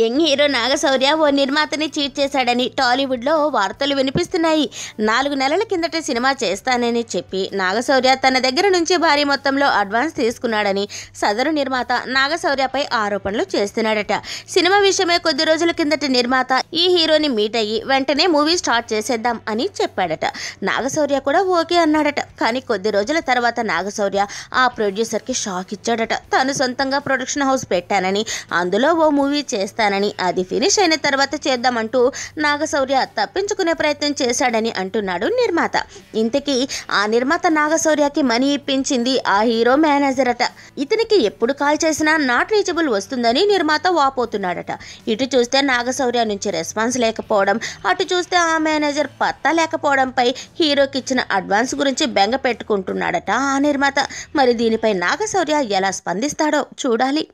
Young hero Naga Shaurya ఓ నిర్మాతని cheat చేశాడని టాలీవుడ్లో వార్తలు వినిపిస్తున్నాయి. నాలుగు నెలల కిందట సినిమా చేస్తానని చెప్పి నాగశౌర్య తన దగ్గర నుంచి భారీ మొత్తంలో అడ్వాన్స్ తీసుకున్నాడని సదరు నిర్మాత నాగశౌర్యపై ఆరోపణలు చేస్తున్నాడట. సినిమా విషయమే కొద్ది రోజుల కిందట నిర్మాత ఈ హీరోని మీట్ అయ్యి వెంటనే మూవీ స్టార్ట్ చేసేద్దాం అని చెప్పాడట. నాగశౌర్య కూడా ఓకే అన్నాడట. కానీ కొద్ది రోజుల తర్వాత నాగశౌర్య ఆ ప్రొడ్యూసర్కి షాక్ ఇచ్చాడట. తాను సొంతంగా ప్రొడక్షన్ హౌస్ పెట్టానని అందులో ఓ మూవీ చేస్తాను చేస్తానని అది ఫినిష్ అయిన తర్వాత చేద్దామంటూ నాగశౌర్య తప్పించుకునే ప్రయత్నం చేశాడని అంటున్నాడు నిర్మాత. ఇంతకీ ఆ నిర్మాత నాగశౌర్యకి మనీ ఇప్పించింది ఆ హీరో మేనేజర్ అట. ఇతనికి ఎప్పుడు కాల్ చేసినా నాట్ రీచబుల్ వస్తుందని నిర్మాత వాపోతున్నాడట. ఇటు చూస్తే నాగశౌర్య నుంచి రెస్పాన్స్ లేకపోవడం అటు చూస్తే ఆ మేనేజర్ పత్తా లేకపోవడంపై హీరోకి ఇచ్చిన అడ్వాన్స్ గురించి బెంగ పెట్టుకుంటున్నాడట ఆ నిర్మాత. మరి దీనిపై నాగశౌర్య ఎలా స్పందిస్తాడో చూడాలి.